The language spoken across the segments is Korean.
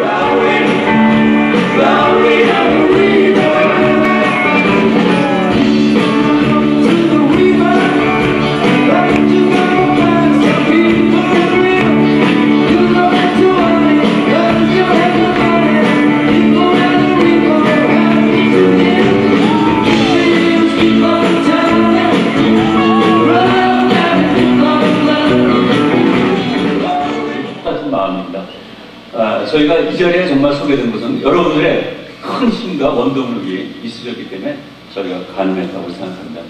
같은 저희가 이 자리에 정말 소개된 것은 여러분들의 큰 힘과 원동력이 있으셨기 때문에 저희가 가능했다고 생각합니다.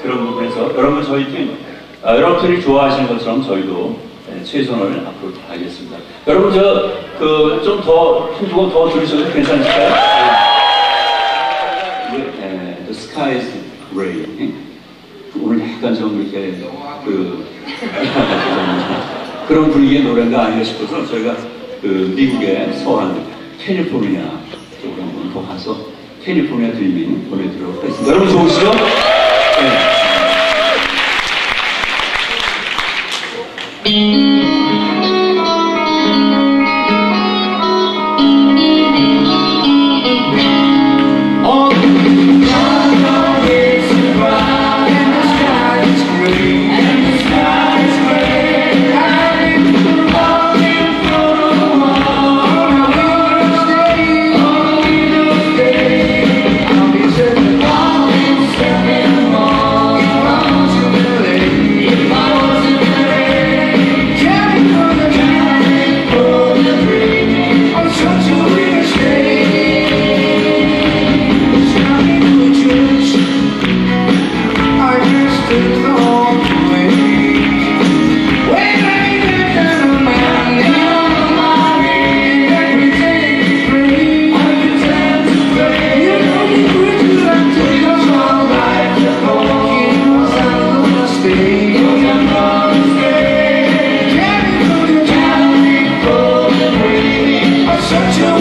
그런 부분에서 여러분 저희 팀, 아, 여러분들이 좋아하시는 것처럼 저희도 예, 최선을 앞으로 다하겠습니다. 여러분 저 그 좀 더 힘주고 더 들으셔도 괜찮으실까요? 예, 예, The Sky is Gray. 예? 오늘 약간 좀 이렇게 그 그런 분위기의 노래가 아닌가 싶어서 저희가 그 미국의 서한 캘리포니아 쪽으로 한번 더 가서 캘리포니아 드리밍 보내드리도록 하겠습니다. 여러분 좋으시죠? Shut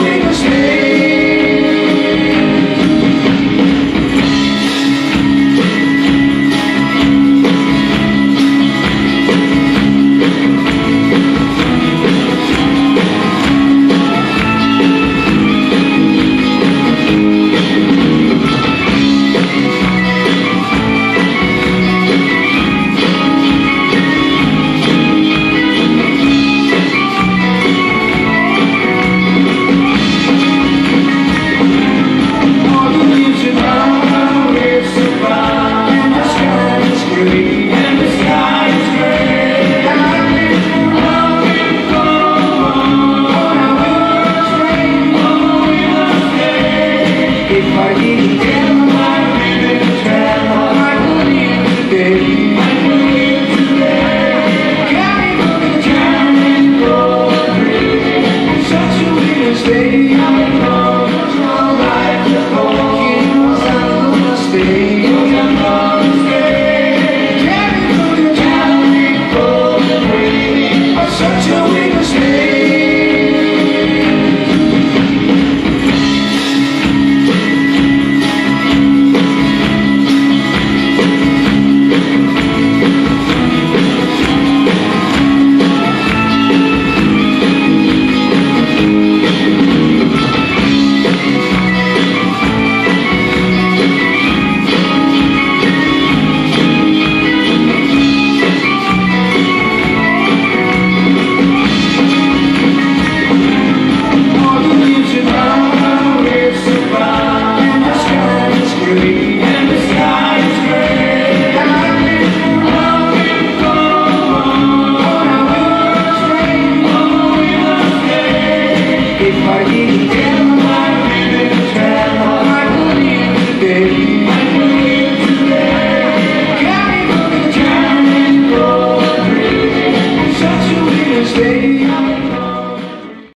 Yeah.